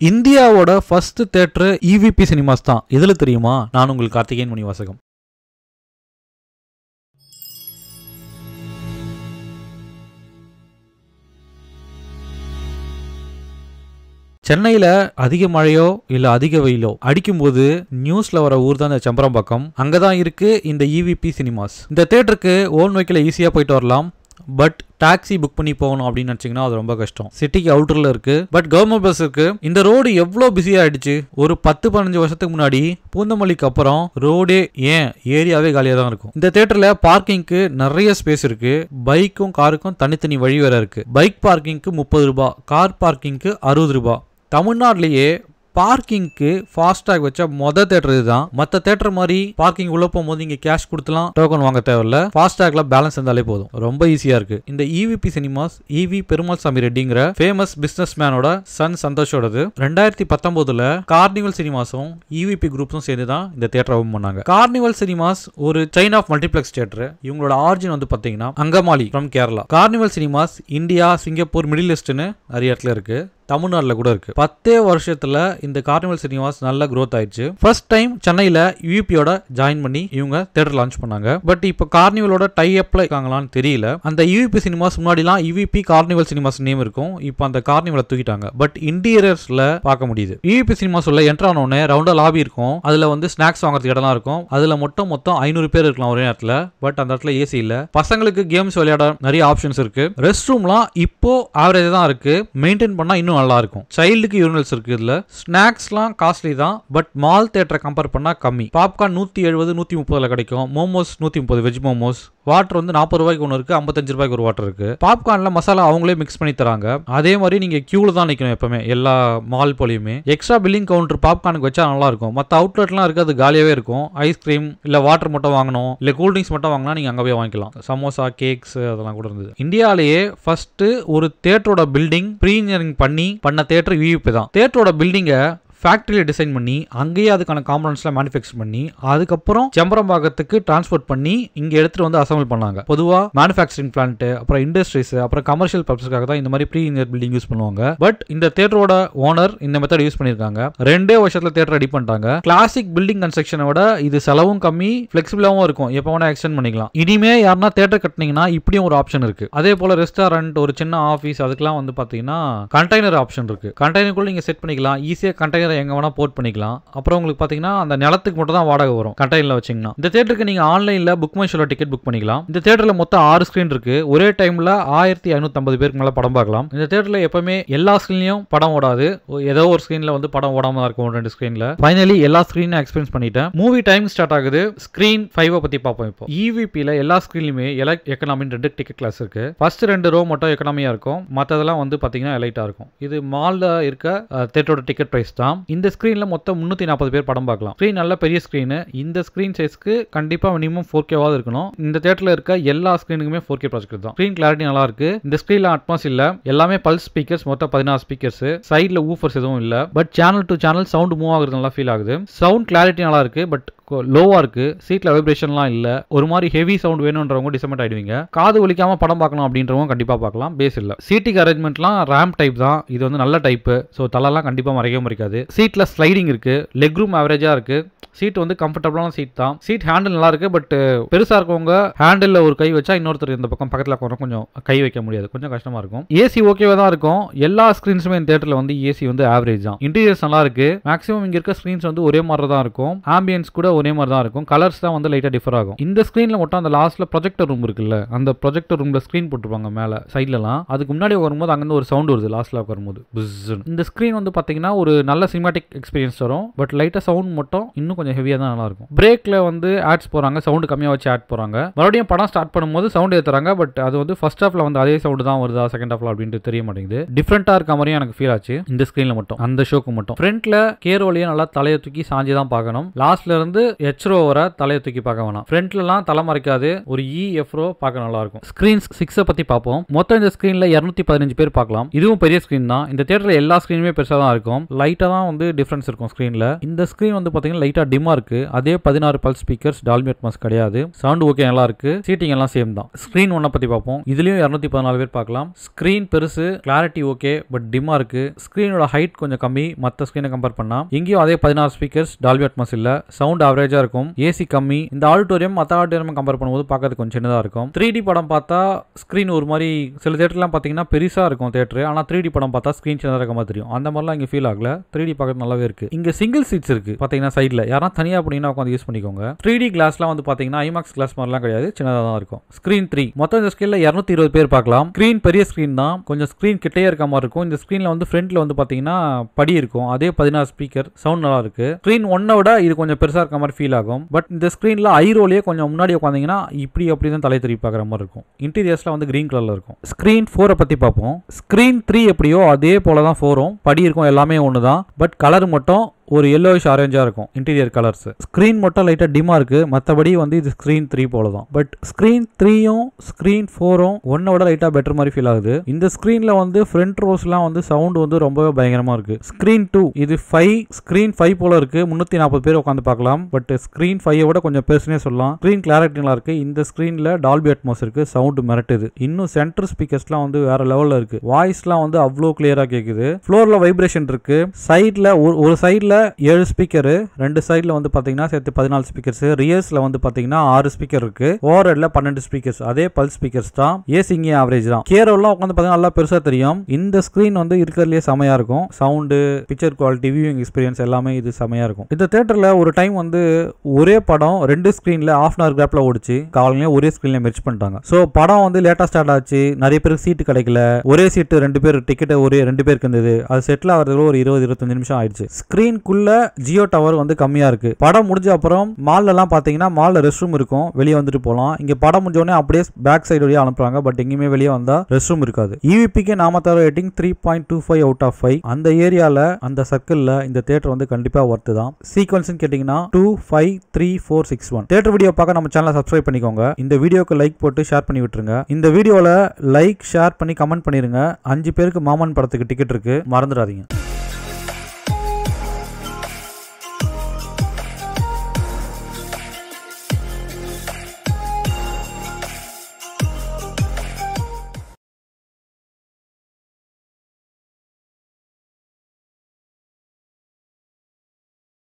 இந்தியாவோட first theatre EVP cinemas தான். இதில் தெரியுமா? நான் உங்கள் கார்த்திகேயன் மணிவாசகம் சென்னையில் அதிக மழையோ இல்லை அதிக வெயிலோ அடிக்கும்போது நியூஸில் வர ஊர் தான் இந்த செம்பரம்பாக்கம். அங்கே தான் இருக்கு இந்த இவிபி சினிமாஸ் இந்த தேட்டருக்கு ஓன் வெஹிக்கில் ஈஸியாக போயிட்டு வரலாம். பட் டாக்ஸி புக் பண்ணி போகணும் அப்படின்னு நினச்சிங்கன்னா அது ரொம்ப கஷ்டம். சிட்டிக்கு அவுட்டரில் இருக்குது பட் கவர்மெண்ட் பஸ் இருக்குது இந்த ரோடு எவ்வளோ பிஸியாகிடுச்சு ஒரு பத்து பதினஞ்சு வருஷத்துக்கு முன்னாடி பூந்தமல்லிக்கு அப்புறம் ரோடே ஏன் ஏரியாவே காலியாக தான் இருக்கும். இந்த தேட்டரில் பார்க்கிங்க்கு நிறைய ஸ்பேஸ் இருக்குது பைக்கும் காருக்கும் தனித்தனி வழி வேற இருக்குது பைக் பார்க்கிங்க்கு முப்பது ரூபா கார் பார்க்கிங்க்கு அறுபது ரூபாய் தமிழ்நாட்டிலேயே பார்க்கிங்க்கு ஃபாஸ்டாக் வச்ச மொத தேட்டர் இதுதான் மற்ற தேட்டர் மாதிரி பார்க்கிங் உள்ள போகும்போது நீங்க கேஷ் கொடுத்துலாம் டோக்கன் வாங்க தேவையில்ல. ஃபாஸ்டாக்ல பேலன்ஸ் இருந்தாலே போதும். ரொம்ப ஈஸியா இருக்கு. இந்த இவிபி சினிமாஸ் இவி பெருமாள் சாமி ரெட்டிங்கிற ஃபேமஸ் பிசினஸ் மேனோட சன் சந்தோஷோடது. ரெண்டாயிரத்தி பத்தொன்பதுல கார்னிவல் சினிமாஸும் இவிபி குரூப்ஸும் சேர்ந்து தான் இந்த தேட்டர் ஓபன் பண்ணாங்க. கார்னிவல் சினிமாஸ் ஒரு செயின் ஆஃப் மல்டிப்ளெக்ஸ் தேட்டர் இவங்களோட ஆரிஜின் வந்து பாத்தீங்கன்னா Angamaly from Kerala carnival cinemas India Singapore middle ஈஸ்ட்னு நிறைய இடத்துல இருக்கு. தமிழ்நாட்டில் கூட இருக்குது பத்தே வருஷத்தில் இந்த கார்னிவல் சினிமாஸ் நல்ல க்ரோத் ஆயிடுச்சு. ஃபர்ஸ்ட் டைம் சென்னையில் யூபியோட ஜாயின் பண்ணி இவங்க தேட்டர் லான்ச் பண்ணாங்க. பட் இப்போ கார்னிவலோட டை அப்ல இருக்காங்களான்னு தெரியல. அந்த யூபி சினிமாஸ் முன்னாடிலாம் யூபி கார்னிவல் சினிமாஸ் நேம் இருக்கும். இப்போ அந்த கார்னிவலை தூக்கிட்டாங்க. பட் இன்டீரியர்ஸ்ல பார்க்க முடியுது. யூபி சினிமாஸ் உள்ள என்ட்ரு ஆனோடனே ரவுண்டா லாபி இருக்கும். அதுல வந்து ஸ்நாக்ஸ் வாங்குறதுக்கு இடம்லாம் இருக்கும். அதுல மட்டும் மொத்தம் ஐநூறு பேர் இருக்கலாம் ஒரே நேரத்தில். பட் அந்த இடத்துல ஏசி இல்ல. பசங்களுக்கு கேம்ஸ் விளையாட நிறைய ஆப்ஷன்ஸ் இருக்கு. ரெஸ்ட் ரூம்லாம் இப்போ ஆவரேஜ் தான் இருக்கு. மெயின்டைன் பண்ணா இன்னும் நல்லா இருக்கும் சைல்டுக்கு யூரினல்ஸ் இருக்கு இதுல ஸ்நாக்ஸ்லாம் காஸ்ட்லி தான் பட் மால் தேட்டரை கம்பேர் பண்ணா கம்மி. பாப்கார்ன் நூத்தி எழுபது நூத்தி முப்பதுல கிடைக்கும். மோமோஸ் நூத்தி முப்பது வெஜ் மோமோஸ் வாட்டர் வந்து நாற்பது ரூபாய்க்கு ஒன்று இருக்கு ஐம்பத்தஞ்சு ரூபாய்க்கு ஒரு வாட்டர் இருக்கு. பாப்கார்ன்ல மசாலா அவங்களே மிக்ஸ் பண்ணி தராங்க. அதே மாதிரி நீங்க கியூல தான் நிற்கணும் எப்பவுமே எல்லா மால் போலையுமே. எக்ஸ்ட்ரா பில்லிங் கவுண்டர் பாப்கார்னுக்கு வச்சா நல்லா இருக்கும். மற்ற அவுட்லெட்லாம் இருக்கு அது காலியாவே இருக்கும். ஐஸ்கிரீம் இல்ல வாட்டர் மட்டும் வாங்கணும் இல்ல கூல் ட்ரிங்க்ஸ் மட்டும் வாங்கினா நீங்க அங்கே போய் வாங்கிக்கலாம். சமோசா கேக்ஸ் அதெல்லாம் கூட இருந்தது. இந்தியாவிலேயே ஃபர்ஸ்ட் ஒரு தேட்டரோட பில்டிங் ப்ரீஇன்ஜினியரிங் பண்ணி பண்ண தேட்டர் யூபி தான். தேட்டரோட பில்டிங்கை ஃபேக்ட்ரியில் டிசைன் பண்ணி அங்கேயே அதுக்கான காம்பனன்ட்ஸ்லாம் மேனுஃபேக்சர் பண்ணி அதுக்கப்புறம் செம்பரம்பாக்கத்துக்கு டிரான்ஸ்போர்ட் பண்ணி இங்கே எடுத்துகிட்டு வந்து அசம்பிள் பண்ணாங்க. பொதுவாக மேனுஃபேக்சரிங் பிளான்ட் அப்புறம் இண்டஸ்ட்ரீஸ் அப்புறம் கமர்ஷியல் பர்பஸ்க்காக தான் இந்த மாதிரி ப்ரீ இன்ஜினியர் பில்டிங் யூஸ் பண்ணுவாங்க. பட் இந்த தேட்டரோட ஓனர் இந்த மெத்தட் யூஸ் பண்ணிருக்காங்க ரெண்டே வருஷத்தில் தேட்டர் ரெடி பண்ணிட்டாங்க. கிளாசிக் பில்டிங் கன்ஸ்ட்ரக்ஷனை விட இது செலவும் கம்மி ஃபிளெக்சிபிளாகவும் இருக்கும். எப்போ வேணா எக்ஸ்டெண்ட் பண்ணிக்கலாம். இனிமே யாருன்னா தேட்டர் கட்டினீங்கன்னா இப்படியும் ஒரு ஆப்ஷன் இருக்கு. அதே போல ரெஸ்டாரண்ட் ஒரு சின்ன ஆஃபீஸ் அதுக்கெல்லாம் வந்து பார்த்தீங்கன்னா கண்டெய்னர் ஆப்ஷன் இருக்கு. கண்டெய்னருக்குள்ள நீங்க செட் பண்ணிக்கலாம். ஈஸியாக கண்டெய்னர் எங்க வேணா போர்ட் பண்ணிக்கலாம். அப்புறம் உங்களுக்கு பாத்தீங்கன்னா அந்த நிலத்துக்கு மட்டும் தான் வாடகை வரும். கண்டெய்னர்ல வச்சீங்கன்னா. இந்த தேட்டருக்கு நீங்க ஆன்லைன்ல புக் மைஷோல டிக்கெட் புக் பண்ணிக்கலாம். இந்த தேட்டர்ல மொத்தம் ஆறு ஸ்கிரீன் இருக்கு. ஒரே டைம்ல ஆயிரத்தி ஐநூத்தி பேருக்கு மேல படம் பார்க்கலாம். இந்த தேட்டர்ல எப்பவுமே எல்லா ஸ்கிரீன்லயும் படம் ஓடாது. ஏதோ ஒரு ஸ்கிரீன்ல வந்து படம் ஓடாம தான் இருக்கும் ஒரு ரெண்டு ஸ்கிரீன்ல ஃபைனலி எல்லா ஸ்கிரீனும் எக்ஸ்பீரியன்ஸ் பண்ணிட்டேன். மூவி டைம் ஸ்டார்ட் ஆகுது. ஸ்கிரீன் ஃபைவ் பத்தி பார்ப்போம் இப்போ. இவிபியில் எல்லா ஸ்க்ரீன்லையுமே எலக்ட் எக்கனாமின்னு ரெண்டு டிக்கெட் கிளாஸ் இருக்கு. ஃபர்ஸ்ட் ரெண்டு ரோ மட்டும் எக்கனாமியா இருக்கும். மற்றதெல்லாம் வந்து பாத்தீங்கன்னா எலைட்டா இருக்கும். இது மால்ல இருக்க தேட்டரோட டிக்கெட் பிரைஸ் தான். இந்த ஸ்க்ரீனில் மொத்தம் முன்னூத்தி நாற்பது பேர் படம் பார்க்கலாம். ஸ்க்ரீன் நல்ல பெரிய ஸ்க்ரீனு இந்த ஸ்க்ரீன் சைஸ்க்கு கண்டிப்பா மினிமம் ஃபோர் கேவாவது இருக்கணும். இந்த தேட்டர்ல இருக்க எல்லா ஸ்க்ரீனுக்குமே ஃபோர் கே ப்ராஜெக்ட் தான். ஸ்க்ரீன் கிளாரிட்டி நல்லா இருக்கு இந்த ஸ்க்ரீனில் அட்மாஸ் இல்ல. எல்லாமே பல்ஸ் ஸ்பீக்கர்ஸ் மொத்தம் பதினாறு ஸ்பீக்கர்ஸ் சைட்ல ஊஃபர்ஸ் எதுவும் இல்ல. But channel to channel sound move ஆகுறது நல்லா ஃபீல் ஆகுது. சவுண்ட் கிளாரிட்டி நல்லா இருக்கு பட் லோவா இருக்கு. சீட்ல வைப்ரேஷன்லாம் இல்ல. ஒரு மாதிரி ஹெவி சவுண்ட் வேணுன்றவங்க டிசமெண்ட் ஆயிடுவீங்க. காது வலிக்காம படம் பார்க்கணும் அப்படின்றவங்க கண்டிப்பா பார்க்கலாம். பேஸ் இல்ல. சீட்டிங் அரேஞ்ச்மெண்ட்லாம் ரேம் டைப் தான். இது வந்து நல்ல டைப் ஸோ தலைலாம் கண்டிப்பா மறைக்க மறைக்காது. சீட்ல ஸ்லைடிங் இருக்கு லெக் ரூம் ஆவரேஜாக இருக்கு. சீட் வந்து கம்ஃபர்டபுளான சீட் தான். சீட் ஹேண்டில் நல்லா இருக்கு பட் பெருசா இருக்கவங்க ஹேண்டில் ஒரு கை வச்சா இன்னொருத்தர் இந்த பக்கம் பக்கத்தில் உட்கார கொஞ்சம் கை வைக்க முடியாது. கொஞ்சம் கஷ்டமா இருக்கும். ஏசி ஓகேவா தான் இருக்கும். எல்லா ஸ்கிரீன்ஸுமே இந்த தேட்டர்ல வந்து ஏசி வந்து ஆவரேஜ் தான். இன்டீரியர்ஸ் நல்லா இருக்கு மேக்ஸிமம் இங்க இருக்க ஸ்கிரீன்ஸ் வந்து ஒரே மாதிரி தான் இருக்கும். ஆம்பியன்ஸ் கூட ஒரே மாதிரி தான் இருக்கும். கலர்ஸ் தான் வந்து லைட்டா டிஃபர் ஆகும். இந்த ஸ்கிரீன்ல மட்டும் அந்த லாஸ்ட்ல ப்ரொஜெக்டர் ரூம் இருக்குல்ல அந்த ப்ரொஜெக்டர் ரூம்ல ஸ்கிரீன் போட்டுருப்பாங்க மேல சைட்லலாம் அதுக்கு முன்னாடி வரும்போது அங்கிருந்து ஒரு சவுண்ட் வருது லாஸ்ட்ல வரும்போது இந்த ஸ்கிரீன் வந்து பாத்தீங்கன்னா ஒரு நல்ல சினிமாட்டிக் எக்ஸ்பீரியன்ஸ் தரும். பட் லைட்டா சவுண்ட் மட்டும் இன்னும் கொஞ்சம் ஹெவியாக தான் நல்லா இருக்கும் வந்து ஆட்ஸ் போகிறாங்க சவுண்ட் கம்மியாக வச்சு ஆட் போகிறாங்க மறுபடியும் படம் ஸ்டார்ட் பண்ணும்போது சவுண்ட் ஏற்றுறாங்க பட் அது வந்து ஃபர்ஸ்ட் ஹாஃபில் வந்து அதே சவுண்ட் தான் வருதா செகண்ட் ஹாஃபில் அப்படின்ட்டு தெரிய மாட்டேங்குது. டிஃப்ரெண்ட்டாக இருக்க மாதிரியும் எனக்கு ஃபீல் ஆச்சு இந்த ஸ்க்ரீனில் மட்டும் அந்த ஷோக்கு மட்டும். ஃப்ரண்ட்ல கேரோலியே நல்லா தலையை தூக்கி சாஞ்சி தான் பார்க்கணும். லாஸ்ட்ல இருந்து எச்ரோ வர தலையை தூக்கி பார்க்க வேணாம். ஃப்ரண்ட்லலாம் தலை மறைக்காது ஒரு e, இ எஃப்ரோ பார்க்க நல்லா இருக்கும் ஸ்க்ரீன் சிக்ஸை பற்றி பார்ப்போம். மொத்தம் இந்த ஸ்க்ரீனில் இரநூத்தி பதினஞ்சு பேர் பார்க்கலாம். இதுவும் பெரிய ஸ்க்ரீன் தான். இந்த தேட்டரில் எல்லா ஸ்க்ரீனுமே பெருசாக தான் இருக்கும். லைட்டாக தான் வந்து டிஃப்ரென்ஸ் இருக்கும் ஸ்க்ரீனில் இந்த ஸ்க்ரீன் வந்து பார்த்தீங்கன்னா லைட்டாக டிம்மா இருக்கு. அதே பதினாறு பல் ஸ்பீக்கர்ஸ் டால்மி அட்மாஸ் கிடையாது. சவுண்ட் ஓகே நல்லா இருக்கு. சீட்டிங் எல்லாம் சேம் தான். ஸ்க்ரீன் ஒன்றை பத்தி பார்ப்போம். இதுலயும் இரநூத்தி பதினாலு பேர் பார்க்கலாம். ஸ்க்ரீன் பெருசு கிளாரிட்டி ஓகே பட் டிம்மா இருக்கு. ஸ்க்ரீனோட ஹைட் கொஞ்சம் கம்மி. மற்ற ஸ்க்ரீனை கம்பேர் பண்ணா. இங்கேயும் அதே பதினாறு ஸ்பீக்கர்ஸ் டால்மி அட்மாஸ் இல்ல. சவுண்ட் ஆவரேஜாக இருக்கும். ஏசி கம்மி. இந்த ஆடிட்டோரியம் மற்ற ஆடிட்டோரியம் கம்பேர் பண்ணும்போது பார்க்கறதுக்கு கொஞ்சம் சின்னதா இருக்கும். த்ரீ டி படம் பார்த்தா ஸ்க்ரீன் ஒரு மாதிரி சில தேட்டர்லாம் பார்த்தீங்கன்னா பெருசா இருக்கும் தேட்டர் ஆனா த்ரீ டி படம் பார்த்தா ஸ்க்ரீன் சின்னதாக இருக்க மாதிரி தெரியும். அந்த மாதிரிலாம் இங்க ஃபீல் ஆகல. த்ரீ டி பார்க்கறது நல்லாவே இருக்கு. இங்க சிங்கிள் சீட்ஸ் இருக்கு. பாத்தீங்கன்னா சைடில் யாரா தனியாக அப்படின்னா உட்காந்து யூஸ் பண்ணிக்கோங்க. த்ரீ டி கிளாஸ்லாம் வந்து பார்த்தீங்கன்னா ஐமாக்ஸ் கிளாஸ் மாதிரிலாம் கிடையாது சின்னதாக தான் இருக்கும். ஸ்க்ரீன் த்ரீ மொத்தம் இந்த ஸ்கிரீன்ல இரநூத்தி இருபது பேர் பார்க்கலாம். ஸ்க்ரீன் பெரிய ஸ்க்ரீன் தான். கொஞ்சம் ஸ்க்ரீன் கிட்டே இருக்க மாதிரி இருக்கும். இந்த ஸ்க்ரீனில் வந்து ஃப்ரண்ட்டில் வந்து பார்த்தீங்கன்னா படி இருக்கும். அதே பதினாறு ஸ்பீக்கர் சவுண்ட் நல்லா இருக்கு. ஸ்க்ரீன் ஒன்னை விட இது கொஞ்சம் பெருசாக இருக்க மாதிரி ஃபீல் ஆகும். பட் இந்த ஸ்க்ரீனில் ஐரோலேயே கொஞ்சம் முன்னாடி உட்காந்தீங்கன்னா இப்படி அப்படி தான் தலை திருப்பி பார்க்குற மாதிரி இருக்கும். இன்டீரியர்ஸ்லாம் வந்து கிரீன் கலரில் இருக்கும். ஸ்க்ரீன் ஃபோரை பற்றி பார்ப்போம். ஸ்க்ரீன் த்ரீ எப்படியோ அதே போல தான் ஃபோரும் படி இருக்கும் எல்லாமே ஒன்று தான் பட் கலர் மட்டும் ஒரு எல்லோயிஷ் ஆரஞ்சாக இருக்கும் இன்டீரியர் கலர்ஸ் ஸ்க்ரீன் மட்டும் லைட்டாக டிம்மாக இருக்குது மற்றபடி வந்து இது ஸ்க்ரீன் த்ரீ போல தான் பட் ஸ்க்ரீன் த்ரீயும் ஸ்க்ரீன் ஃபோரும் ஒன்னை விட லைட்டாக பெட்டர் மாதிரி ஃபீல் ஆகுது. இந்த ஸ்க்ரீனில் வந்து ஃப்ரண்ட் ரோஸ்லாம் வந்து சவுண்ட் வந்து ரொம்பவே பயங்கரமாக இருக்குது ஸ்க்ரீன் டூ இது ஃபைவ் ஸ்க்ரீன் ஃபைவ் போல இருக்குது முந்நூற்றி நாற்பது பேர் உட்காந்து பார்க்கலாம். பட் ஸ்க்ரீன் ஃபைவை விட கொஞ்சம் பெருசுனே சொல்லலாம். ஸ்க்ரீன் கிளாரிட்டி நல்லா இருக்குது இந்த ஸ்க்ரீனில் டால்பி அட்மாஸ் இருக்குது சவுண்ட் மிரட்டுது. இன்னும் சென்டர் ஸ்பீக்கர்ஸ்லாம் வந்து வேற லெவலில் இருக்குது வாய்ஸ்லாம் வந்து அவ்வளோ கிளியராக கேட்குது ஃப்ளோரில் வைப்ரேஷன் இருக்குது சைடில் ஒரு ஒரு ஏழு ஸ்பீக்கரு ரெண்டு சைடில் வந்து பார்த்தீங்கன்னா சேர்த்து பதினாலு ஸ்பீக்கர்ஸ் ரியர்ஸில் வந்து பார்த்தீங்கன்னா ஆறு ஸ்பீக்கர் இருக்கு. ஓவர்ஹெட்ல பன்னெண்டு ஸ்பீக்கர்ஸ் அதே பல் ஸ்பீக்கர்ஸ் தான். ஏசி இங்கே ஆவரேஜ் தான். கேரோலாம் உட்காந்து பார்த்தீங்கன்னா நல்லா பெருசாக தெரியும். இந்த ஸ்க்ரீன் வந்து இருக்கிறதுலே செமையா இருக்கும். Sound picture quality viewing experience எல்லாமே இது செமையா இருக்கும். இந்த தேட்டரில் ஒரு டைம் வந்து ஒரே படம் ரெண்டு ஸ்க்ரீனில் ஆஃப் அன் ஹவர் கேப்பில் ஓடிச்சு. காலையிலே ஒரே ஸ்க்ரீனில் மெர்ச் பண்ணிட்டாங்க. ஸோ படம் வந்து லேட்டாக ஸ்டார்ட் ஆச்சு. நிறைய பேருக்கு சீட்டு கிடைக்கல. ஒரே சீட்டு ரெண்டு பேர் டிக்கெட் ஒரே ரெண்டு பேருக்கு இருந்தது. அது செட்டில் ஆகிறதுல ஒரு இருபது இருபத்தஞ்சு நிமிஷம் ஆயிடுச்சு. ஸ்க்ரீன் அதுக்குள்ள ஜியோ டவர் வந்து கம்மியா இருக்கு. படம் முடிஞ்ச அப்புறம் மால்ல எல்லாம் பாத்தீங்கன்னா மால்ல ரெஸ்ட் ரூம் இருக்கும். வெளியே வந்துட்டு போகலாம் இங்க படம் முடிஞ்ச உடனே அப்படியே பேக் சைடு வழியா அனுப்புறாங்க. பட் எங்கேயுமே வெளியே வந்தா ரெஸ்ட் ரூம் இருக்காது இவிபிக்கு நாம தர rating three point two five out of five அந்த ஏரியால அந்த சர்க்கிள்ல இந்த தேட்டர் வந்து கண்டிப்பா ஒர்த்து தான். சீக்வன்ஸ் கேட்டீங்கன்னா two five three four six one theatre video பார்க்க நம்ம சேனலை சப்ஸ்கிரைப் பண்ணிக்கோங்க. இந்த வீடியோக்கு லைக் போட்டு ஷேர் பண்ணி விட்டுருங்க. இந்த வீடியோல லைக் ஷேர் பண்ணி கமெண்ட் பண்ணிருங்க. அஞ்சு பேருக்கு மாமன் படத்துக்கு டிக்கெட் இருக்கு. மறந்துடாதீங்க.